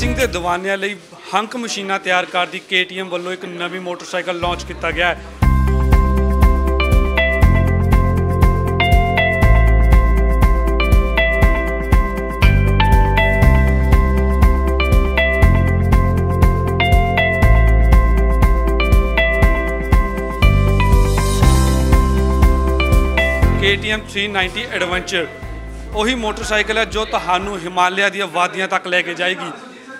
Racing ਦੇ دیਵਾਨਿਆਂ ਲਈ Hunk ਮਸ਼ੀਨਾਂ ਤਿਆਰ ਕਰਦੀ KTM ਵੱਲੋਂ ਇੱਕ ਨਵੀਂ ਮੋਟਰਸਾਈਕਲ ਲਾਂਚ ਕੀਤਾ ਗਿਆ ਹੈ। KTM 390 ਐਡਵੈਂਚਰ ਉਹੀ ਮੋਟਰਸਾਈਕਲ ਹੈ ਜੋ ਤੁਹਾਨੂੰ ਹਿਮਾਲਿਆ ਦੀਆਂ ਵਾਦੀਆਂ ਤੱਕ ਲੈ ਕੇ ਜਾਏਗੀ।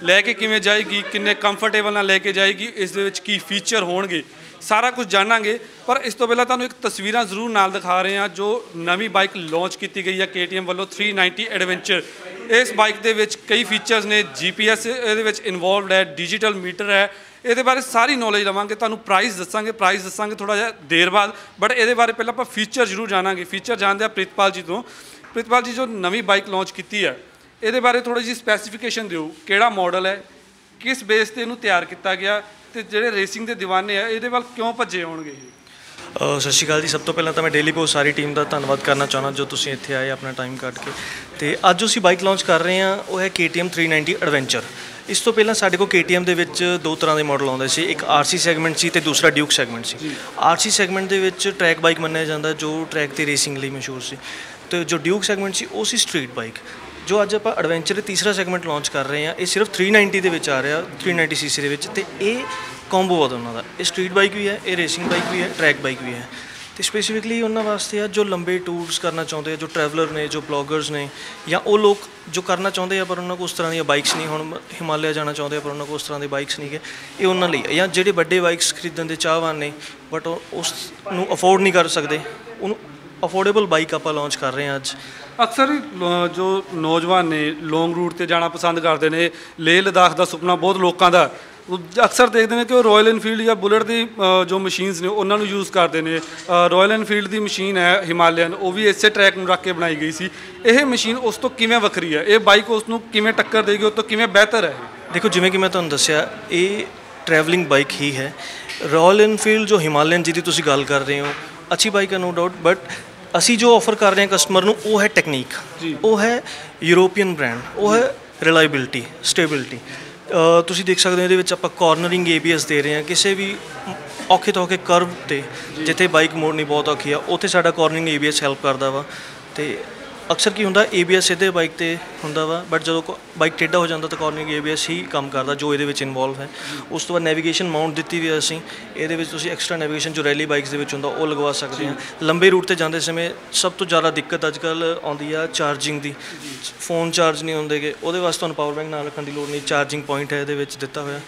ਲੈ ਕੇ ਕਿਵੇਂ ਜਾਏਗੀ, ਕਿੰਨੇ ਕੰਫਰਟੇਬਲ ਨਾਲ ਲੈ ਕੇ ਜਾਏਗੀ, ਇਸ ਦੇ ਵਿੱਚ ਕੀ ਫੀਚਰ ਹੋਣਗੇ, ਸਾਰਾ ਕੁਝ ਜਾਣਾਂਗੇ। ਪਰ ਇਸ ਤੋਂ ਪਹਿਲਾਂ ਤੁਹਾਨੂੰ ਇੱਕ ਤਸਵੀਰਾਂ ਜ਼ਰੂਰ ਨਾਲ ਦਿਖਾ ਰਹੇ ਹਾਂ, ਜੋ ਨਵੀਂ ਬਾਈਕ ਲਾਂਚ ਕੀਤੀ ਗਈ ਹੈ KTM ਵੱਲੋਂ 390 ਐਡਵੈਂਚਰ ਇਸ ਬਾਈਕ ਦੇ ਵਿੱਚ ਕਈ ਫੀਚਰਸ ਨੇ GPS ਇਹਦੇ ਵਿੱਚ ਇਨਵੋਲਵਡ ਹੈ ਡਿਜੀਟਲ ਮੀਟਰ ਹੈ। ਇਹਦੇ ਬਾਰੇ ਸਾਰੀ ਨੌਲੇਜ ਲਵਾਂਗੇ, ਤੁਹਾਨੂੰ ਪ੍ਰਾਈਸ ਦੱਸਾਂਗੇ ਪ੍ਰਾਈਸ ਦੱਸਾਂਗੇ ਥੋੜਾ ਜਿਹਾ ਦੇਰ ਬਾਅਦ। ਬਟ ਇਹਦੇ ਬਾਰੇ ਪਹਿਲਾਂ ਆਪਾਂ ਫੀਚਰ ਜ਼ਰੂਰ ਜਾਣਾਂਗੇ। ਫੀਚਰ ਜਾਣਦੇ ਆ ਪ੍ਰਿਤਪਾਲ ਜੀ ਤੋਂ। ਪ੍ਰਿਤਪਾਲ ਜੀ, ਜੋ ਨਵੀਂ ਬਾਈਕ ਲਾਂਚ ਕੀਤੀ ਹੈ ਇਹਦੇ ਬਾਰੇ ਥੋੜੀ ਜਿਹੀ ਸਪੈਸੀਫਿਕੇਸ਼ਨ ਦਿਓ ਕਿਹੜਾ ਮਾਡਲ ਹੈ ਕਿਸ ਬੇਸ ਤੇ ਇਹਨੂੰ ਤਿਆਰ ਕੀਤਾ ਗਿਆ ਤੇ ਜਿਹੜੇ ਰੇਸਿੰਗ ਦੇ دیਵਾਨੇ ਆ ਇਹਦੇ ਵੱਲ ਕਿਉਂ ਭੱਜੇ ਹੋਣਗੇ ਸਤਿ ਸ਼੍ਰੀ ਅਕਾਲ ਜੀ। ਸਭ ਤੋਂ ਪਹਿਲਾਂ ਤਾਂ ਮੈਂ ਡੇਲੀ ਪੋਸਟ ਸਾਰੀ ਟੀਮ ਦਾ ਧੰਨਵਾਦ ਕਰਨਾ ਚਾਹੁੰਦਾ ਜੋ ਤੁਸੀਂ ਇੱਥੇ ਆਏ ਆਪਣਾ ਟਾਈਮ ਕੱਢ ਕੇ। ਤੇ ਅੱਜ ਜੋ ਅਸੀਂ ਬਾਈਕ ਲਾਂਚ ਕਰ ਰਹੇ ਹਾਂ ਉਹ ਹੈ KTM 390 ਐਡਵੈਂਚਰ ਇਸ ਤੋਂ ਪਹਿਲਾਂ ਸਾਡੇ ਕੋਲ KTM ਦੇ ਵਿੱਚ ਦੋ ਤਰ੍ਹਾਂ ਦੇ ਮਾਡਲ ਆਉਂਦੇ ਸੀ ਇੱਕ RC ਸੈਗਮੈਂਟ ਸੀ ਤੇ ਦੂਸਰਾ ਡਿਊਕ ਸੈਗਮੈਂਟ ਸੀ। RC ਸੈਗਮੈਂਟ ਦੇ ਵਿੱਚ ਟਰੈਕ ਬਾਈਕ ਮੰਨਿਆ ਜਾਂਦਾ ਜੋ ਟਰੈਕ ਤੇ ਰੇਸਿੰਗ ਲਈ ਮਸ਼ਹੂਰ ਸੀ। ਤੇ ਜੋ ਡਿਊਕ ਸੈਗਮੈਂਟ ਸੀ ਉਹ ਸੀ ਸਟਰੀਟ ਬਾਈਕ ਜੋ ਅੱਜ ਆਪਾਂ ਐਡਵੈਂਚਰ ਤੀਸਰਾ ਸੈਗਮੈਂਟ ਲਾਂਚ ਕਰ ਰਹੇ ਹਾਂ, ਇਹ ਸਿਰਫ 390 ਦੇ ਵਿੱਚ ਆ ਰਿਹਾ 390 ਸੀਸੀ ਦੇ ਵਿੱਚ। ਤੇ ਇਹ ਕੰਬੋ ਆ ਉਹਨਾਂ ਦਾ। ਇਹ ਸਟਰੀਟ ਬਾਈਕ ਵੀ ਹੈ, ਇਹ ਰੇਸਿੰਗ ਬਾਈਕ ਵੀ ਹੈ ਟਰੈਕ ਬਾਈਕ ਵੀ ਹੈ। ਤੇ ਸਪੈਸੀਫਿਕਲੀ ਉਹਨਾਂ ਵਾਸਤੇ ਆ ਜੋ ਲੰਬੇ ਟੂਰਸ ਕਰਨਾ ਚਾਹੁੰਦੇ ਆ, ਜੋ ਟਰੈਵਲਰ ਨੇ, ਜੋ ਬਲੌਗਰਸ ਨੇ, ਜਾਂ ਉਹ ਲੋਕ ਜੋ ਕਰਨਾ ਚਾਹੁੰਦੇ ਆ, ਪਰ ਉਹਨਾਂ ਕੋਲ ਉਸ ਤਰ੍ਹਾਂ ਦੀਆਂ ਬਾਈਕਸ ਨਹੀਂ, ਹੁਣ ਹਿਮਾਲਿਆ ਜਾਣਾ ਚਾਹੁੰਦੇ ਆ, ਪਰ ਉਹਨਾਂ ਕੋਲ ਉਸ ਤਰ੍ਹਾਂ ਦੇ ਬਾਈਕਸ ਨਹੀਂ ਗੇ ਇਹ ਉਹਨਾਂ ਲਈ ਜਾਂ ਜਿਹੜੇ ਵੱਡੇ ਬਾਈਕਸ ਖਰੀਦਣ ਦੇ ਚਾਹਵਾਨ ਨੇ ਬਟ ਉਸ ਨੂੰ ਅਫੋਰਡ ਨਹੀਂ ਕਰ ਸਕਦੇ, ਉਹਨੂੰ ਅਫੋਰਡੇਬਲ ਬਾਈਕ ਆਪਾਂ ਲਾਂਚ ਕਰ ਰਹੇ ਹਾਂ ਅੱਜ। ਅਕਸਰ ਜੋ ਨੌਜਵਾਨ ਨੇ ਲੌਂਗ ਰੂਟ ਤੇ ਜਾਣਾ ਪਸੰਦ ਕਰਦੇ ਨੇ ਲੇਹ ਲਦਾਖ ਦਾ ਸੁਪਨਾ ਬਹੁਤ ਲੋਕਾਂ ਦਾ। ਅਕਸਰ ਦੇਖਦੇ ਨੇ ਕਿ ਉਹ ਰਾਇਲ ਐਨਫੀਲਡ ਜਾਂ ਬੁਲਟ ਦੀ ਜੋ ਮਸ਼ੀਨਸ ਨੇ ਉਹਨਾਂ ਨੂੰ ਯੂਜ਼ ਕਰਦੇ ਨੇ। ਰਾਇਲ ਐਨਫੀਲਡ ਦੀ ਮਸ਼ੀਨ ਹੈ ਹਿਮਾਲਿਅਨ ਉਹ ਵੀ ਇਸੇ ਟਰੈਕ ਨੂੰ ਰੱਖ ਕੇ ਬਣਾਈ ਗਈ ਸੀ। ਇਹ ਮਸ਼ੀਨ ਉਸ ਤੋਂ ਕਿਵੇਂ ਵੱਖਰੀ ਹੈ? ਇਹ ਬਾਈਕ ਉਸ ਨੂੰ ਕਿਵੇਂ ਟੱਕਰ ਦੇਗੀ ਉਸ ਤੋਂ ਕਿਵੇਂ ਬਿਹਤਰ ਹੈ? ਦੇਖੋ ਜਿਵੇਂ ਕਿ ਮੈਂ ਤੁਹਾਨੂੰ ਦੱਸਿਆ ਇਹ ਟਰੈਵਲਿੰਗ ਬਾਈਕ ਹੀ ਹੈ। ਰਾਇਲ ਐਨਫੀਲਡ ਜੋ ਹਿਮਾਲਯਨ ਜਿਹਦੀ ਤੁਸੀਂ ਗੱਲ ਕਰ ਰਹੇ ਹੋ ਅੱਛੀ ਬਾਈਕ ਹੈ ਨੋ ਡਾਊਟ ਬਟ ਅਸੀਂ ਜੋ ਆਫਰ ਕਰ ਰਹੇ ਹਾਂ ਕਸਟਮਰ ਨੂੰ ਉਹ ਹੈ ਟੈਕਨੀਕ। ਉਹ ਹੈ ਯੂਰੋਪੀਅਨ ਬ੍ਰਾਂਡ ਉਹ ਹੈ ਰਿਲਾਇਬਿਲਟੀ ਸਟੇਬਿਲਿਟੀ ਤੁਸੀਂ ਦੇਖ ਸਕਦੇ ਹੋ ਇਹਦੇ ਵਿੱਚ ਆਪਾਂ ਕਾਰਨਰਿੰਗ ABS ਦੇ ਰਹੇ ਹਾਂ। ਕਿਸੇ ਵੀ ਔਖੇ ਤੋਂ ਔਖੇ ਕਰਵ ਤੇ ਜਿੱਥੇ ਬਾਈਕ ਮੋੜਨੀ ਬਹੁਤ ਔਖੀ ਆ ਉੱਥੇ ਸਾਡਾ ਕਾਰਨਰਿੰਗ ABS ਹੈਲਪ ਕਰਦਾ ਵਾ। ਤੇ ਅਕਸਰ ਕੀ ਹੁੰਦਾ ABS ਸਿੱਧੇ ਬਾਈਕ ਤੇ ਹੁੰਦਾ ਵਾ ਬਟ ਜਦੋਂ ਬਾਈਕ ਟੇਢਾ ਹੋ ਜਾਂਦਾ ਤਾਂ ਕਾਰਨਰਿੰਗ ABS ਹੀ ਕੰਮ ਕਰਦਾ ਜੋ ਇਹਦੇ ਵਿੱਚ ਇਨਵੋਲਵ ਹੈ। ਉਸ ਤੋਂ ਬਾਅਦ ਨੈਵੀਗੇਸ਼ਨ ਮਾਊਂਟ ਦਿੱਤੀ ਵੀ ਹੈ ਅਸੀਂ ਇਹਦੇ ਵਿੱਚ ਤੁਸੀਂ ਐਕਸਟਰਾ ਨੈਵੀਗੇਸ਼ਨ ਜੋ ਰੈਲੀ ਬਾਈਕਸ ਦੇ ਵਿੱਚ ਹੁੰਦਾ ਉਹ ਲਗਵਾ ਸਕਦੇ ਆ ਲੰਬੇ ਰੂਟ ਤੇ ਜਾਂਦੇ ਸਮੇਂ ਸਭ ਤੋਂ ਜ਼ਿਆਦਾ ਦਿੱਕਤ ਅੱਜਕੱਲ ਆਉਂਦੀ ਆ ਚਾਰਜਿੰਗ ਦੀ। ਫੋਨ ਚਾਰਜ ਨਹੀਂ ਹੁੰਦੇਗੇ ਉਹਦੇ ਵਾਸਤੇ ਤੁਹਾਨੂੰ ਪਾਵਰ ਬੈਂਕ ਨਾਲ ਰੱਖਣ ਦੀ ਲੋੜ ਨਹੀਂ ਚਾਰਜਿੰਗ ਪੁਆਇੰਟ ਹੈ ਇਹਦੇ ਵਿੱਚ ਦਿੱਤਾ ਹੋਇਆ।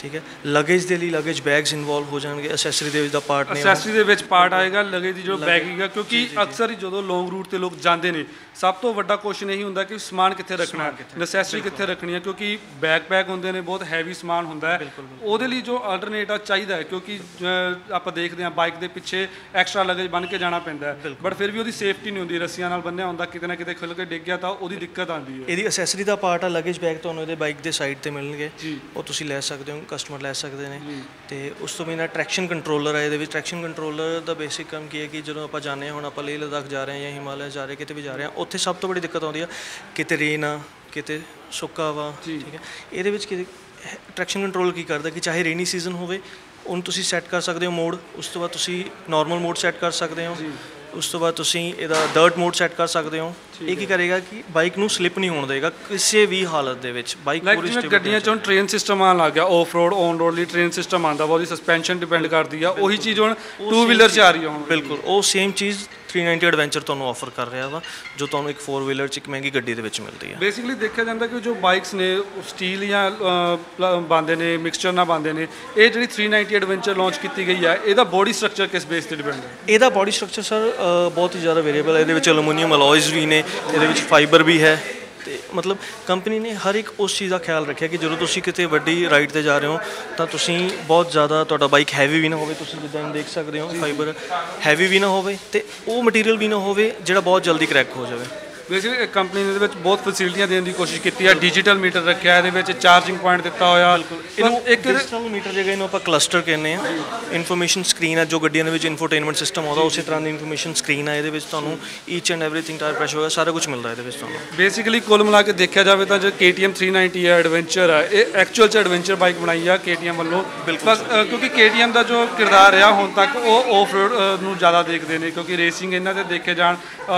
ਠੀਕ ਹੈ? ਲਗੇਜ ਦੇ ਲਈ ਲਗੇਜ ਬੈਗਸ ਇਨਵੋਲਵ ਹੋ ਜਾਣਗੇ ਅਸੈਸਰੀ ਦੇ ਵਿੱਚ ਦਾ ਪਾਰਟ ਨੇ ਅਸੈਸਰੀ ਦੇ ਵਿੱਚ ਪਾਰਟ ਆਏਗਾ ਲਗੇ ਦੀ ਜੋ ਬੈਗਿੰਗ ਹੈ ਕਿਉਂਕਿ ਅਕਸਰ ਹੀ ਜਦੋਂ ਲੌਂਗ ਰੂਟ ਤੇ ਲੋਕ ਜਾਂਦੇ ਨੇ ਸਭ ਤੋਂ ਵੱਡਾ ਕੁਐਸਚਨ ਇਹੀ ਹੁੰਦਾ ਕਿ ਸਮਾਨ ਕਿੱਥੇ ਰੱਖਣਾ ਹੈ? ਨੈਸੈਸਰੀ ਕਿੱਥੇ ਰੱਖਣੀ ਹੈ? ਕਿਉਂਕਿ ਬੈਕਪੈਕ ਹੁੰਦੇ ਨੇ ਬਹੁਤ ਹੈਵੀ ਸਮਾਨ ਹੁੰਦਾ ਹੈ। ਉਹਦੇ ਲਈ ਜੋ ਆਲਟਰਨੇਟ ਆ ਚਾਹੀਦਾ ਹੈ ਕਿਉਂਕਿ ਆਪਾਂ ਦੇਖਦੇ ਹਾਂ ਬਾਈਕ ਦੇ ਪਿੱਛੇ ਐਕਸਟਰਾ ਲਗੇਜ ਬਨ ਕੇ ਜਾਣਾ ਪੈਂਦਾ ਹੈ। ਬਟ ਫਿਰ ਵੀ ਉਹਦੀ ਸੇਫਟੀ ਨਹੀਂ ਹੁੰਦੀ ਰੱਸੀਆਂ ਨਾਲ ਬੰਨਿਆ ਹੁੰਦਾ ਕਿਤੇ ਨਾ ਕਿਤੇ ਖੁੱਲ ਕੇ ਡਿੱਗ ਗਿਆ ਤਾਂ ਉਹਦੀ ਦਿੱਕਤ ਆਉਂਦੀ ਹੈ। ਇਹਦੀ ਅਸੈਸਰੀ ਦਾ ਪਾਰਟ ਆ ਲਗੇਜ ਬੈਗ ਤੁਹਾਨੂੰ ਇਹਦੇ ਬਾਈਕ ਦੇ ਸਾਈਡ ਤੇ ਮਿਲਣਗੇ। ਜੀ। ਉਹ ਤੁਸੀਂ ਲੈ ਸਕਦੇ ਹੋ। ਕਸਟਮਰ ਲੈ ਸਕਦੇ ਨੇ। ਤੇ ਉਸ ਤੋਂ ਬਿਨਾਂ ਟਰੈਕਸ਼ਨ ਕੰਟਰੋਲਰ ਹੈ ਇਹਦੇ ਵਿੱਚ ਟਰੈਕਸ਼ਨ ਕੰਟਰੋਲਰ ਦਾ ਬੇਸਿਕ ਕੰਮ ਕੀ ਹੈ ਕਿ ਜਦੋਂ ਆਪਾਂ ਜਾਂਦੇ ਹਾਂ ਹੁਣ ਆਪਾਂ ਲੇਹ ਲਦਾਖ ਜਾ ਰਹੇ ਹਾਂ ਜਾਂ ਹਿਮਾਲਿਆ ਜਾ ਰਹੇ ਕਿਤੇ ਵੀ ਜਾ ਰਹੇ ਹਾਂ ਉੱਥੇ ਸਭ ਤੋਂ ਬੜੀ ਦਿੱਕਤ ਆਉਂਦੀ ਆ ਕਿਤੇ ਰੇਨ ਆ ਕਿਤੇ ਸੁੱਕਾ ਵਾ ਠੀਕ ਹੈ। ਇਹਦੇ ਵਿੱਚ ਕਿ ਟਰੈਕਸ਼ਨ ਕੰਟਰੋਲ ਕੀ ਕਰਦਾ ਕਿ ਚਾਹੇ ਰੇਨੀ ਸੀਜ਼ਨ ਹੋਵੇ ਉਹਨੂੰ ਤੁਸੀਂ ਸੈੱਟ ਕਰ ਸਕਦੇ ਹੋ ਮੋਡ ਉਸ ਤੋਂ ਬਾਅਦ ਤੁਸੀਂ ਨਾਰਮਲ ਮੋਡ ਸੈੱਟ ਕਰ ਸਕਦੇ ਹੋ। ਉਸ ਤੋਂ ਬਾਅਦ ਤੁਸੀਂ ਇਹਦਾ ਡਰਟ ਮੋਡ ਸੈੱਟ ਕਰ ਸਕਦੇ ਹੋ। ਇਹ ਕੀ ਕਰੇਗਾ ਕਿ ਬਾਈਕ ਨੂੰ ਸਲਿੱਪ ਨਹੀਂ ਹੋਣ ਦੇਗਾ ਕਿਸੇ ਵੀ ਹਾਲਤ ਦੇ ਵਿੱਚ। ਬਾਈਕ ਪੂਰੀ stable ਗੱਡੀਆਂ ਚੋਂ ਟ੍ਰੇਨ ਸਿਸਟਮ ਆਉਣ ਲੱਗ ਗਿਆ ਆਫ ਰੋਡ ਔਨ ਰੋਡ ਲਈ ਟ੍ਰੇਨ ਸਿਸਟਮ ਆਉਂਦਾ ਵਾ ਉਹਦੀ ਸਸਪੈਂਸ਼ਨ ਡਿਪੈਂਡ ਕਰਦੀ ਆ ਉਹੀ ਚੀਜ਼ ਹੁਣ ਟੂ ਵੀਲਰ 'ਚ ਆ ਰਹੀ ਆ ਹੁਣ। ਬਿਲਕੁਲ। ਉਹ ਸੇਮ ਚੀਜ਼ 390 ਐਡਵੈਂਚਰ ਤੁਹਾਨੂੰ ਆਫਰ ਕਰ ਰਿਹਾ ਵਾ ਜੋ ਤੁਹਾਨੂੰ ਇੱਕ 4 ਵੀਲਰ ਚ ਇੱਕ ਮਹਿੰਗੀ ਗੱਡੀ ਦੇ ਵਿੱਚ ਮਿਲਦੀ ਹੈ ਬੇਸਿਕਲੀ ਦੇਖਿਆ ਜਾਂਦਾ ਕਿ ਜੋ ਬਾਈਕਸ ਨੇ ਉਹ ਸਟੀਲ ਜਾਂ ਬੰਦੇ ਨੇ ਮਿਕਸਚਰ ਨਾਲ ਬੰਦੇ ਨੇ ਇਹ ਜਿਹੜੀ 390 ਐਡਵੈਂਚਰ ਲਾਂਚ ਕੀਤੀ ਗਈ ਹੈ ਇਹਦਾ ਬੋਡੀ ਸਟਰਕਚਰ ਕਿਸ ਬੇਸ ਤੇ ਡਿਪੈਂਡ ਹੈ? ਇਹਦਾ ਬਾਡੀ ਸਟਰਕਚਰ ਸਰ ਬਹੁਤ ਹੀ ਜ਼ਿਆਦਾ ਵੇਰੀਏਬਲ ਹੈ ਇਹਦੇ ਵਿੱਚ ਐਲੂਮੀਨੀਅਮ ਅਲੋਇਜ਼ ਵੀ ਨੇ ਇਹਦੇ ਵਿੱਚ ਫਾਈਬਰ ਵੀ ਹੈ ਮਤਲਬ ਕੰਪਨੀ ਨੇ ਹਰ ਇੱਕ ਉਸ ਚੀਜ਼ ਦਾ ਖਿਆਲ ਰੱਖਿਆ ਕਿ ਜਦੋਂ ਤੁਸੀਂ ਕਿਤੇ ਵੱਡੀ ਰਾਈਡ ਤੇ ਜਾ ਰਹੇ ਹੋ, ਤਾਂ ਤੁਸੀਂ ਬਹੁਤ ਜ਼ਿਆਦਾ ਤੁਹਾਡਾ ਬਾਈਕ ਹੈਵੀ ਵੀ ਨਾ ਹੋਵੇ। ਤੁਸੀਂ ਜਿੱਦਾਂ ਦੇਖ ਸਕਦੇ ਹੋ ਫਾਈਬਰ ਹੈਵੀ ਵੀ ਨਾ ਹੋਵੇ ਤੇ ਉਹ ਮਟੀਰੀਅਲ ਵੀ ਨਾ ਹੋਵੇ ਜਿਹੜਾ ਬਹੁਤ ਜਲਦੀ ਕਰੈਕ ਹੋ ਜਾਵੇ। ਬੇਸਿਕਲੀ ਕੰਪਨੀ ਨੇ ਇਹਦੇ ਵਿੱਚ ਬਹੁਤ ਫੈਸਿਲਿਟੀਆਂ ਦੇਣ ਦੀ ਕੋਸ਼ਿਸ਼ ਕੀਤੀ ਹੈ ਡਿਜੀਟਲ ਮੀਟਰ ਰੱਖਿਆ ਇਹਦੇ ਵਿੱਚ ਚਾਰਜਿੰਗ ਪੁਆਇੰਟ ਦਿੱਤਾ ਹੋਇਆ। ਇਹਨੂੰ ਇੱਕ ਡਿਜੀਟਲ ਮੀਟਰ ਜਗ੍ਹਾ ਇਹਨੂੰ ਆਪਾਂ ਕਲਸਟਰ ਕਹਿੰਦੇ ਆ ਇਨਫੋਰਮੇਸ਼ਨ ਸਕਰੀਨ ਆ ਜੋ ਗੱਡੀਆਂ ਦੇ ਵਿੱਚ ਇਨਫੋਟੇਨਮੈਂਟ ਸਿਸਟਮ ਆਉਂਦਾ ਉਸੇ ਤਰ੍ਹਾਂ ਦੀ ਇਨਫੋਰਮੇਸ਼ਨ ਸਕਰੀਨ ਆ ਇਹਦੇ ਵਿੱਚ ਤੁਹਾਨੂੰ each and everything tyre pressure ਵਗੈਰਾ ਸਾਰਾ ਕੁਝ ਮਿਲਦਾ ਇਹਦੇ ਵਿੱਚ ਤੁਹਾਨੂੰ। ਬੇਸਿਕਲੀ ਕੁੱਲ ਮਿਲਾ ਕੇ ਦੇਖਿਆ ਜਾਵੇ ਤਾਂ ਜੋ KTM 390 ਹੈ ਐਡਵੈਂਚਰ ਹੈ ਇਹ ਐਕਚੁਅਲ ਚ ਐਡਵੈਂਚਰ ਬਾਈਕ ਬਣਾਈ ਆ KTM ਵੱਲੋਂ। ਬਿਲਕੁਲ। ਕਿਉਂਕਿ KTM ਦਾ ਜੋ ਕਿਰਦਾਰ ਰਿਹਾ ਹੁਣ ਤੱਕ ਉਹ ਆਫ ਰੋਡ ਨੂੰ ਜ਼ਿਆਦਾ ਦੇਖਦੇ ਨੇ ਕਿਉਂਕਿ ਰੇਸਿੰਗ ਇਹਨਾਂ ਦੇ ਦੇਖੇ ਜਾਣ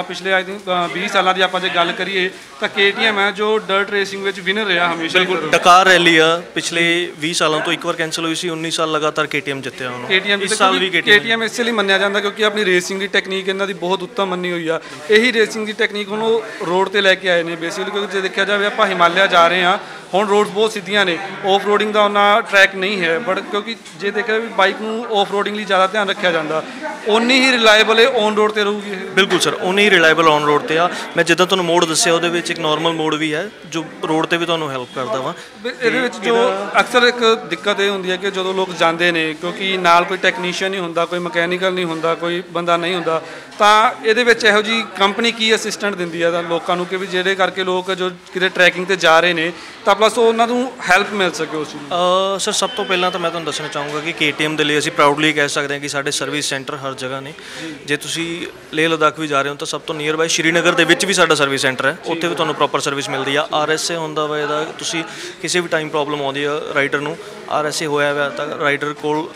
ਪਿਛਲੇ ਆਈ ਥਿੰਕ 20 ਸਾਲਾਂ ਦੀ ਆਪਾਂ ਜੇ ਗੱਲ ਕਰੀਏ ਤਾਂ KTM ਹੈ ਜੋ ਡਰਟ ਰੇਸਿੰਗ ਵਿੱਚ ਵਿਨਰ ਰਿਹਾ ਹਮੇਸ਼ਾ ਬਿਲਕੁਲ ਡਕਾਰ ਰੈਲੀ ਆ। ਪਿਛਲੇ 20 ਸਾਲਾਂ ਤੋਂ ਇੱਕ ਵਾਰ ਕੈਨਸਲ ਹੋਈ ਸੀ 19 ਸਾਲ ਲਗਾਤਾਰ KTM ਜਿੱਤਿਆ ਉਹਨੂੰ। KTM ਇਸ ਸਾਲ ਵੀ KTM ਇਸ ਲਈ ਮੰਨਿਆ ਜਾਂਦਾ ਕਿਉਂਕਿ ਆਪਣੀ ਰੇਸਿੰਗ ਦੀ ਟੈਕਨੀਕ ਇਹਨਾਂ ਦੀ ਬਹੁਤ ਉੱਤਮ ਮੰਨੀ ਹੋਈ ਆ। ਇਹੀ ਰੇਸਿੰਗ ਦੀ ਟੈਕਨੀਕ ਹੁਣ ਉਹ ਰੋਡ ਤੇ ਲੈ ਕੇ ਆਏ ਨੇ ਬੇਸਿਕਲੀ ਕਿਉਂਕਿ ਜੇ ਦੇਖਿਆ ਜਾਵੇ ਆਪਾਂ ਹਿਮਾਲਿਆ ਜਾ ਰਹੇ ਹਾਂ ਹੁਣ ਰੋਡਸ ਬਹੁਤ ਸਿੱਧੀਆਂ ਨੇ। ਆਫ ਰੋਡਿੰਗ ਦਾ ਉਹਨਾਂ ਟਰੈਕ ਨਹੀਂ ਹੈ ਬਟ ਕਿਉਂਕਿ ਜੇ ਦੇਖਿਆ ਵੀ ਬਾਈਕ ਨੂੰ ਆਫ ਰੋਡਿੰਗ ਲਈ ਜ਼ਿਆਦਾ ਧਿਆਨ ਰੱਖਿਆ ਜਾਂਦਾ। ਓਨੀ ਹੀ ਰਿਲਾਇਬਲ ਹੈ ਔਨ ਰੋਡ ਤੇ ਰਹੂਗੀ ਬਿਲਕੁਲ ਸਰ ਉਹਨੇ ਹੀ ਰਿਲਾਇਬਲ ਔਨ ਰੋਡ ਤੇ ਆ। ਮੈਂ ਜਿੱਦਾਂ ਤੁਹਾਨੂੰ ਮੋਡ ਦੱਸਿਆ ਉਹਦੇ ਵਿੱਚ ਇੱਕ ਨਾਰਮਲ ਮੋਡ ਵੀ ਹੈ ਜੋ ਰੋਡ ਤੇ ਵੀ ਤੁਹਾਨੂੰ ਹੈਲਪ ਕਰਦਾ ਵਾ ਇਹਦੇ ਵਿੱਚ ਜੋ ਅਕਸਰ ਇੱਕ ਦਿੱਕਤ ਇਹ ਹੁੰਦੀ ਹੈ ਕਿ ਜਦੋਂ ਲੋਕ ਜਾਂਦੇ ਨੇ ਕਿਉਂਕਿ ਨਾਲ ਕੋਈ ਟੈਕਨੀਸ਼ੀਅਨ ਨਹੀਂ ਹੁੰਦਾ ਕੋਈ ਮਕੈਨੀਕਲ ਨਹੀਂ ਹੁੰਦਾ ਕੋਈ ਬੰਦਾ ਨਹੀਂ ਹੁੰਦਾ ਤਾਂ ਇਹਦੇ ਵਿੱਚ ਇਹੋ ਜੀ ਕੰਪਨੀ ਕੀ ਅਸਿਸਟੈਂਟ ਦਿੰਦੀ ਹੈ ਤਾਂ ਲੋਕਾਂ ਨੂੰ ਕਿ ਵੀ ਜਿਹੜੇ ਕਰਕੇ ਲੋਕ ਜੋ ਕਿਤੇ ਟਰੈਕਿੰਗ ਤੇ ਜਾ ਰਹੇ ਨੇ ਤਾਂ ਪਲੱਸ ਉਹਨਾਂ ਨੂੰ ਹੈਲਪ ਮਿਲ ਸਕੇ ਉਸ ਚੀਜ਼। ਅ ਸਰ ਸਭ ਤੋਂ ਪਹਿਲਾਂ ਤਾਂ ਮੈਂ ਤੁਹਾਨੂੰ ਦੱਸਣਾ ਚਾਹੂੰਗਾ ਕਿ KTM ਦੇ ਲਈ ਅਸੀਂ ਪ੍ਰਾਊਡਲੀ ਕਹਿ ਸਕਦੇ ਹਾਂ ਕਿ ਸਾਡੇ ਸਰਵਿਸ ਸੈਂਟਰ ਹਰ ਜਗ੍ਹਾ ਨੇ ਜੇ ਤੁਸੀਂ ਲੇਹ ਲਦਾਖ ਵੀ ਜਾ ਰਹੇ ਹੋ ਤਾਂ ਸਭ ਤੋਂ ਨੀਅਰ ਬਾਈ ਸ਼੍ਰੀਨਗਰ ਦੇ ਵਿੱਚ ਵੀ ਸਾਡਾ ਸਰਵਿਸ ਸੈਂਟਰ ਹੈ ਉੱਥੇ ਵੀ ਤੁਹਾਨੂੰ ਪ੍ਰੋਪਰ ਸਰਵਿਸ ਮਿਲਦੀ ਆ। RSA ਹੁੰਦਾ ਵਾ ਇਹਦਾ ਤੁਸੀਂ ਕਿਸੇ ਵੀ ਟਾਈਮ ਪ੍ਰੋਬਲਮ ਆਉਂਦੀ ਆ ਰਾਈਡਰ ਨੂੰ RSA ਹੋਇਆ ਹੋਇਆ ਤਾਂ ਰਾਈਡਰ ਕੋਲ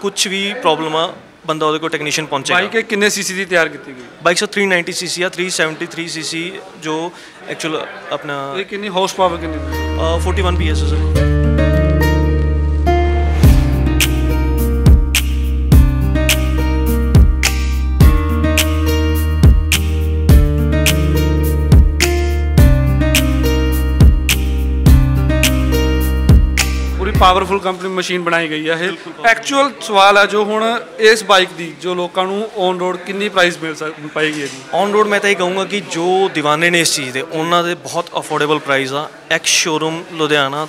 ਕੁਝ ਵੀ ਪ੍ਰੋਬਲਮ ਆ ਬੰਦਾ ਉਹਦੇ ਕੋਲ ਟੈਕਨੀਸ਼ੀਅਨ ਪਹੁੰਚੇਗਾ। ਬਾਈਕ ਕਿੰਨੇ ਸੀਸੀ ਦੀ ਤਿਆਰ ਕੀਤੀ ਗਈ? ਬਾਈਕ ਸਰ 390 ਸੀਸੀ ਆ 373 ਸੀਸੀ ਜੋ ਐਕਚੁਅਲ ਆਪਣਾ ਇਹ ਕਿੰਨੀ ਹਾਰਸ ਪਾਵਰ ਕਿੰਨੀ ਦੀ? ਅ, 41 PS sir. Powerful company machine ਬਣਾਈ ਗਈ ਹੈ ਇਹ। ਐਕਚੁਅਲ ਸਵਾਲ ਹੈ ਜੋ ਹੁਣ ਇਸ ਬਾਈਕ ਦੀ ਜੋ ਲੋਕਾਂ ਨੂੰ ਔਨ ਰੋਡ ਕਿੰਨੀ ਪ੍ਰਾਈਸ ਮਿਲ ਸਕ ਪਾਏਗੀ ਇਹਦੀ? ਔਨ ਰੋਡ ਮੈਂ ਤਾਂ ਇਹ ਕਹੂੰਗਾ ਕਿ ਜੋ دیਵਾਨੇ ਨੇ ਇਸ ਚੀਜ਼ ਦੇ ਉਹਨਾਂ ਦੇ ਬਹੁਤ ਅਫੋਰਡੇਬਲ ਪ੍ਰਾਈਸ ਆ। ਐਕਸ ਸ਼ੋਰੂਮ ਲੁਧਿਆਣਾ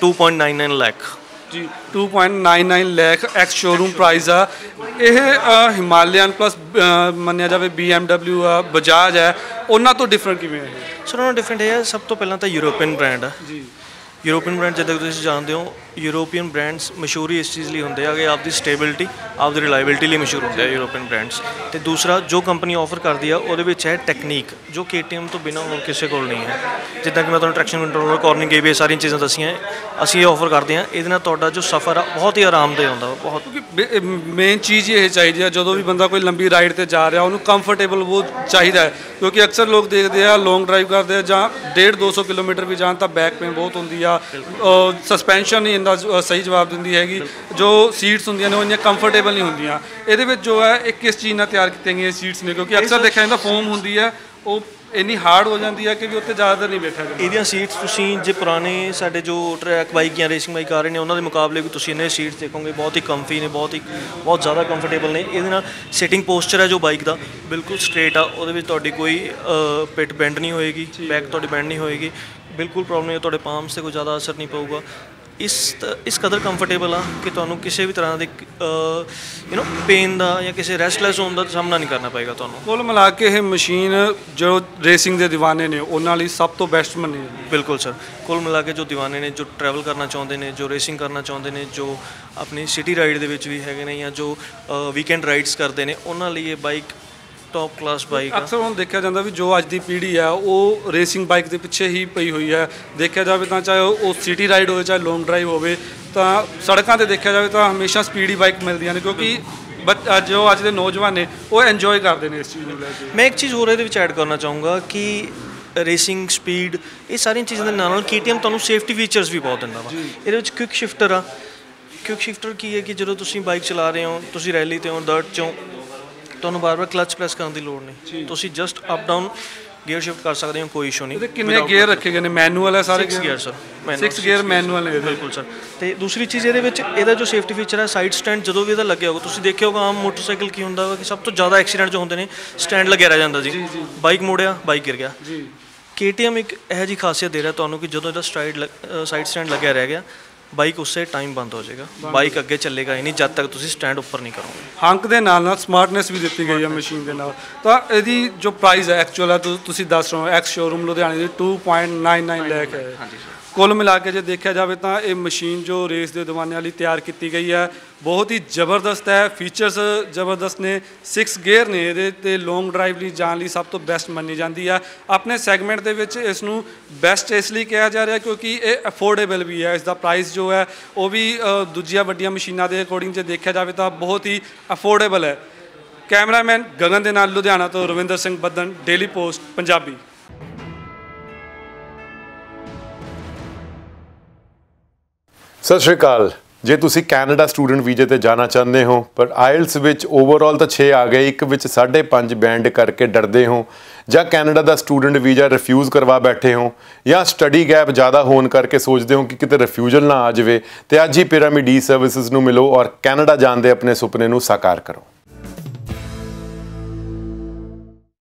2.99 ਲੱਖ ਜੀ 2.99 ਲੱਖ ਐਕਸ ਸ਼ੋਰੂਮ ਪ੍ਰਾਈਸ ਆ। ਇਹ ਹਿਮਾਲਿਅਨ ਪਲੱਸ ਮੰਨਿਆ ਜਾਵੇ BMW ਆ ਬਜਾਜ ਹੈ ਉਹਨਾਂ ਤੋਂ ਡਿਫਰੈਂਟ ਕਿਵੇਂ ਹੈ ਸਰ ਉਹਨਾਂ ਡਿਫਰੈਂਟ ਹੈ ਸਭ ਤੋਂ ਪਹਿਲਾਂ ਤਾਂ ਯੂਰੋਪੀਅਨ ਬ੍ਰਾਂਡ ਆ। ਜੀ। ਯੂਰੋਪੀਅਨ ਬ੍ਰਾਂਡ ਜਿੱਦਾਂ ਤੁਸੀਂ ਜਾਣਦੇ ਹੋ ਯੂਰੋਪੀਅਨ ਬ੍ਰਾਂਡਸ ਮਸ਼ਹੂਰ ਹੀ ਇਸ ਚੀਜ਼ ਲਈ ਹੁੰਦੇ ਆ ਕਿ ਆਪਦੀ ਸਟੇਬਿਲਿਟੀ ਆਪਦੀ ਰਿਲਾਇਬਿਲਿਟੀ ਲਈ ਮਸ਼ਹੂਰ ਹੁੰਦੇ ਆ ਯੂਰੋਪੀਅਨ ਬ੍ਰਾਂਡਸ ਤੇ ਦੂਸਰਾ ਜੋ ਕੰਪਨੀ ਆਫਰ ਕਰਦੀ ਆ ਉਹਦੇ ਵਿੱਚ ਹੈ ਟੈਕਨੀਕ ਜੋ KTM ਤੋਂ ਬਿਨਾਂ ਹੋਰ ਕਿਸੇ ਕੋਲ ਨਹੀਂ ਹੈ। ਜਿੱਦਾਂ ਕਿ ਮੈਂ ਤੁਹਾਨੂੰ ਟਰੈਕਸ਼ਨ ਕੰਟਰੋਲਰ ਕਾਰਨਿੰਗ ਏਬੀਐਸ ਸਾਰੀਆਂ ਚੀਜ਼ਾਂ ਦੱਸੀਆਂ ਹੈ। ਅਸੀਂ ਇਹ ਆਫਰ ਕਰਦੇ ਹਾਂ। ਇਹਦੇ ਨਾਲ ਤੁਹਾਡਾ ਜੋ ਸਫ਼ਰ ਆ ਬਹੁਤ ਹੀ ਆਰਾਮਦੇਹ ਹੁੰਦਾ ਵਾ ਬਹੁਤ। ਕਿਉਂਕਿ ਮੇਨ ਚੀਜ਼ ਹੀ ਇਹ ਚਾਹੀਦੀ ਹੈ ਜਦੋਂ ਵੀ ਬੰਦਾ ਕੋਈ ਲੰਬੀ ਰਾਈਡ ਤੇ ਜਾ ਰਿਹਾ ਉਹਨੂੰ ਕੰਫਰਟੇਬਲ ਉਹ ਚਾਹੀਦਾ ਹੈ। ਕਿਉਂਕਿ ਅਕਸਰ ਲੋਕ ਦੇਖਦੇ ਆ ਲੌਂਗ ਡਰਾਈਵ ਕਰਦੇ ਆ ਜਾਂ 1.5 200 ਕਿਲੋਮੀਟਰ ਵੀ ਜਾਣ ਤਾਂ ਬੈਕ ਪੇਨ ਬਹੁਤ ਹੁੰਦੀ ਆ। ਸਸਪੈਂਸ਼ਨ ਨਹੀਂ ਇਹਦਾ ਜ- ਸਹੀ ਜਵਾਬ ਦਿੰਦੀ ਹੈਗੀ। ਜੋ ਸੀਟਸ ਹੁੰਦੀਆਂ ਨੇ ਉਹ ਇੰਨੀਆਂ ਕੰਫਰਟੇਬਲ ਨਹੀਂ ਹੁੰਦੀਆਂ। ਇਹਦੇ ਵਿੱਚ ਜੋ ਹੈ ਇਹ ਕਿਸ ਚੀਜ਼ ਨਾਲ ਤਿਆਰ ਕੀਤੀਆਂ ਗਈਆਂ ਸੀਟਸ ਨੇ ਕਿਉਂਕਿ ਅਕਸਰ ਦੇਖਿਆ ਜਾਂਦਾ ਫੋਮ ਹੁੰਦੀ ਹੈ ਉਹ ਇੰਨੀ ਹਾਰਡ ਹੋ ਜਾਂਦੀ ਹੈ ਕਿ ਵੀ ਉੱਤੇ ਜ਼ਿਆਦਾਤਰ ਨਹੀਂ ਬੈਠਿਆ ਜਾਂਦਾ। ਇਹਦੀਆਂ ਸੀਟਸ ਤੁਸੀਂ ਜੇ ਪੁਰਾਣੇ ਸਾਡੇ ਜੋ ਟਰੈਕ ਬਾਈਕ ਜਾਂ ਰੇਸਿੰਗ ਬਾਈਕ ਆ ਰਹੇ ਨੇ ਉਹਨਾਂ ਦੇ ਮੁਕਾਬਲੇ ਵੀ ਤੁਸੀਂ ਇਹਨਾਂ ਸੀਟਸ ਦੇਖੋਗੇ ਬਹੁਤ ਹੀ ਕੰਫੀ ਨੇ ਬਹੁਤ ਹੀ ਬਹੁਤ ਜ਼ਿਆਦਾ ਕੰਫਰਟੇਬਲ ਨੇ। ਇਹਦੇ ਨਾਲ ਸਿਟਿੰਗ ਪੋਸਚਰ ਹੈ ਜੋ ਬਾਈਕ ਦਾ ਬਿਲਕੁਲ ਸਟ੍ਰੇਟ ਆ ਉਹਦੇ ਵਿੱਚ ਤੁਹਾਡੀ ਕੋਈ ਪਿਟ ਬੈਂਡ ਨਹੀਂ ਹੋਏਗੀ ਬੈਕ ਤੁਹਾਡੀ ਬੈਂਡ ਨਹੀਂ ਹੋਏਗੀ ਬਿਲਕੁਲ ਪ੍ਰੋਬਲਮ ਨਹੀਂ ਤੁਹਾਡੇ ਪਾਮਸ ਤੇ ਕੋਈ ਜ਼ਿਆਦਾ ਅਸਰ ਨਹੀਂ ਪਊਗਾ। ਇਸ ਇਸ ਕਦਰ ਕੰਫਰਟੇਬਲ ਆ ਕਿ ਤੁਹਾਨੂੰ ਕਿਸੇ ਵੀ ਤਰ੍ਹਾਂ ਦੇ ਯੂ نو ਪੇਨ ਦਾ ਜਾਂ ਕਿਸੇ ਰੈਸਟਲੈਸ ਹੋਣ ਦਾ ਸਾਹਮਣਾ ਨਹੀਂ ਕਰਨਾ ਪਏਗਾ ਤੁਹਾਨੂੰ। ਕੁੱਲ ਮਿਲਾ ਕੇ ਇਹ ਮਸ਼ੀਨ ਜੋ ਰੇਸਿੰਗ ਦੇ دیਵਾਨੇ ਨੇ ਉਹਨਾਂ ਲਈ ਸਭ ਤੋਂ ਬੈਸਟ ਮੰਨੀ ਬਿਲਕੁਲ ਸਰ। ਕੁੱਲ ਮਿਲਾ ਕੇ ਜੋ دیਵਾਨੇ ਨੇ ਜੋ ਟਰੈਵਲ ਕਰਨਾ ਚਾਹੁੰਦੇ ਨੇ ਜੋ ਰੇਸਿੰਗ ਕਰਨਾ ਚਾਹੁੰਦੇ ਨੇ ਜੋ ਆਪਣੀ ਸਿਟੀ ਰਾਈਡ ਦੇ ਵਿੱਚ ਵੀ ਹੈਗੇ ਨੇ ਜਾਂ ਜੋ ਵੀਕਐਂਡ ਰਾਈਡਸ ਕਰਦੇ ਨੇ ਉਹਨਾਂ ਲਈ ਇਹ ਬਾਈਕ ਟੌਪ ਕਲਾਸ ਬਾਈਕ ਆ। ਅਕਸਰ ਹੁਣ ਦੇਖਿਆ ਜਾਂਦਾ ਵੀ ਜੋ ਅੱਜ ਦੀ ਪੀੜ੍ਹੀ ਹੈ ਉਹ ਰੇਸਿੰਗ ਬਾਈਕ ਦੇ ਪਿੱਛੇ ਹੀ ਪਈ ਹੋਈ ਹੈ ਦੇਖਿਆ ਜਾਵੇ ਤਾਂ ਚਾਹੇ ਉਹ ਸਿਟੀ ਰਾਈਡ ਹੋਵੇ ਚਾਹੇ ਲੌਂਗ ਡਰਾਈਵ ਹੋਵੇ ਤਾਂ ਸੜਕਾਂ ਤੇ ਦੇਖਿਆ ਜਾਵੇ ਤਾਂ ਹਮੇਸ਼ਾ ਸਪੀਡੀ ਬਾਈਕ ਮਿਲਦੀਆਂ ਨੇ ਕਿਉਂਕਿ ਬਟ ਜੋ ਅੱਜ ਦੇ ਨੌਜਵਾਨ ਨੇ ਉਹ ਇੰਜੋਏ ਕਰਦੇ ਨੇ ਇਸ ਚੀਜ਼ ਨੂੰ ਲੈ ਕੇ। ਮੈਂ ਇੱਕ ਚੀਜ਼ ਹੋਰ ਇਹਦੇ ਵਿੱਚ ਐਡ ਕਰਨਾ ਚਾਹੂੰਗਾ ਕਿ ਰੇਸਿੰਗ ਸਪੀਡ ਇਹ ਸਾਰੀਆਂ ਚੀਜ਼ਾਂ ਦੇ ਨਾਲ ਨਾਲ KTM ਤੁਹਾਨੂੰ ਸੇਫਟੀ ਫੀਚਰਸ ਵੀ ਬਹੁਤ ਦਿੰਦਾ ਵਾ। ਇਹਦੇ ਵਿੱਚ ਕੁਇਕ ਸ਼ਿਫਟਰ ਆ। ਕੁਇਕ ਸ਼ਿਫਟਰ ਕੀ ਹੈ ਕਿ ਜਦੋਂ ਤੁਸੀਂ ਬਾਈਕ ਚਲਾ ਰਹੇ ਹੋ ਤੁਸੀਂ ਰੈਲੀ ਤੇ ਹੋ ਡਰਟ ਚੋਂ ਤੁਹਾਨੂੰ ਬਾਰ-ਬਾਰ ਕਲਚ ਪ੍ਰੈਸ ਕਰਨ ਦੀ ਲੋੜ ਨਹੀਂ। ਤੁਸੀਂ just up down gear shift ਕਰ ਸਕਦੇ ਹੋ ਕੋਈ ਇਸ਼ੂ ਨਹੀਂ। ਇਹਦੇ ਕਿੰਨੇ ਗੇਅਰ ਰੱਖੇ ਗਏ ਨੇ? ਮੈਨੂਅਲ ਹੈ ਸਾਰੇ 6 ਗੀਅਰ ਸਰ 6 ਗੇਅਰ ਮੈਨੂਅਲ ਨੇ ਬਿਲਕੁਲ ਸਰ ਤੇ ਦੂਸਰੀ ਚੀਜ਼ ਇਹਦੇ ਵਿੱਚ ਇਹਦਾ ਜੋ ਸੇਫਟੀ ਫੀਚਰ ਹੈ ਸਾਈਡ ਸਟੈਂਡ ਜਦੋਂ ਵੀ ਇਹਦਾ ਲੱਗਿਆ ਹੋਗਾ ਤੁਸੀਂ ਦੇਖਿਆ ਹੋਗਾ ਆਮ ਮੋਟਰਸਾਈਕਲ ਕੀ ਹੁੰਦਾ ਵਾ ਕਿ ਸਭ ਤੋਂ ਜ਼ਿਆਦਾ ਐਕਸੀਡੈਂਟ ਜੋ ਹੁੰਦੇ ਨੇ ਸਟੈਂਡ ਲੱਗਿਆ ਰਹਿ ਜਾਂਦਾ ਜੀ। ਬਾਈਕ ਮੋੜਿਆ ਬਾਈਕ ਗਿਰ ਗਿਆ। ਜੀ। KTM ਇੱਕ ਇਹੋ ਜਿਹੀ ਖਾਸੀਅਤ ਦੇ ਰਿਹਾ ਤੁਹਾਨੂੰ ਕਿ ਜਦੋਂ ਇਹਦਾ ਸਟਾਈਡ ਸਾਈਡ ਸਟੈਂਡ ਲੱਗਿਆ ਰਹਿ ਗਿਆ ਬਾਈਕ ਉਸੇ ਟਾਈਮ ਬੰਦ ਹੋ ਜਾਏਗਾ। ਬਾਈਕ ਅੱਗੇ ਚੱਲੇਗਾ ਹੀ ਨਹੀਂ ਜਦ ਤੱਕ ਤੁਸੀਂ ਸਟੈਂਡ ਉੱਪਰ ਨਹੀਂ ਕਰੋਗੇ। ਹੰਕ ਦੇ ਨਾਲ ਨਾਲ ਸਮਾਰਟਨੈਸ ਵੀ ਦਿੱਤੀ ਗਈ ਹੈ ਮਸ਼ੀਨ ਦੇ ਨਾਲ। ਤਾਂ ਇਹਦੀ ਜੋ ਪ੍ਰਾਈਸ ਹੈ ਐਕਚੁਅਲ ਹੈ ਤੁਸੀਂ ਦੱਸ ਰਹੇ ਹੋ ਐਕਸ ਸ਼ੋਰੂਮ ਲੁਧਿਆਣੇ ਦੀ 2.99 ਲੱਖ ਹੈ। ਕੁੱਲ ਮਿਲਾ ਕੇ ਜੇ ਦੇਖਿਆ ਜਾਵੇ ਤਾਂ ਇਹ ਮਸ਼ੀਨ ਜੋ ਰੇਸ ਦੇ ਦਿਵਾਨਿਆਂ ਲਈ ਤਿਆਰ ਕੀਤੀ ਗਈ ਹੈ, ਬਹੁਤ ਹੀ ਜ਼ਬਰਦਸਤ ਹੈ ਫੀਚਰਸ ਜ਼ਬਰਦਸਤ ਨੇ 6 ਗੇਅਰ ਨੇ ਇਹਦੇ ਤੇ ਲੌਂਗ ਡਰਾਈਵ ਲਈ ਜਾਣ ਲਈ ਸਭ ਤੋਂ ਬੈਸਟ ਮੰਨੀ ਜਾਂਦੀ ਹੈ ਆਪਣੇ ਸੈਗਮੈਂਟ ਦੇ ਵਿੱਚ ਇਸ ਨੂੰ ਬੈਸਟ ਇਸ ਲਈ ਕਿਹਾ ਜਾ ਰਿਹਾ ਕਿਉਂਕਿ ਇਹ ਅਫੋਰਡੇਬਲ ਵੀ ਹੈ ਇਸ ਦਾ ਪ੍ਰਾਈਸ ਜੋ ਹੈ ਉਹ ਵੀ ਦੂਜੀਆਂ ਵੱਡੀਆਂ ਮਸ਼ੀਨਾਂ ਦੇ ਅਕੋਰਡਿੰਗ ਜੇ ਦੇਖਿਆ ਜਾਵੇ ਤਾਂ ਬਹੁਤ ਹੀ ਅਫੋਰਡੇਬਲ ਹੈ। ਕੈਮਰਾਮੈਨ ਗਗਨ ਦੇ ਨਾਲ ਲੁਧਿਆਣਾ ਤੋਂ ਰਵਿੰਦਰ ਸਿੰਘ ਬੱਦਨ ਡੇਲੀ ਪੋਸਟ ਪੰਜਾਬੀ। ਸਤਿ ਸ਼੍ਰੀ ਅਕਾਲ। ਜੇ ਤੁਸੀਂ ਕੈਨੇਡਾ ਸਟੂਡੈਂਟ ਵੀਜ਼ੇ ਤੇ ਜਾਣਾ ਚਾਹੁੰਦੇ ਹੋ, ਪਰ ਆਇਲਸ ਵਿੱਚ ਓਵਰਆਲ ਤਾਂ 6 ਆ ਗਏ, ਇੱਕ ਵਿੱਚ 5.5 ਬੈਂਡ ਕਰਕੇ ਡਰਦੇ ਹੋ, ਜਾਂ ਕੈਨੇਡਾ ਦਾ ਸਟੂਡੈਂਟ ਵੀਜ਼ਾ ਰਿਫਿਊਜ਼ ਕਰਵਾ ਬੈਠੇ ਹੋ, ਜਾਂ ਸਟੱਡੀ ਗੈਪ ਜ਼ਿਆਦਾ ਹੋਣ ਕਰਕੇ ਸੋਚਦੇ ਹੋ ਕਿ ਕਿਤੇ ਰਿਫਿਊਜ਼ਲ ਨਾ ਆ ਜਾਵੇ, ਤੇ ਅੱਜ ਹੀ ਪਿਰਾਮਿਡ ਡੀ ਸਰਵਿਸਿਜ਼ ਨੂੰ ਮਿਲੋ ਔਰ ਕੈਨੇਡਾ ਜਾਣ ਦੇ ਆਪਣੇ ਸੁਪਨੇ ਨੂੰ ਸਾਕਾਰ ਕਰੋ।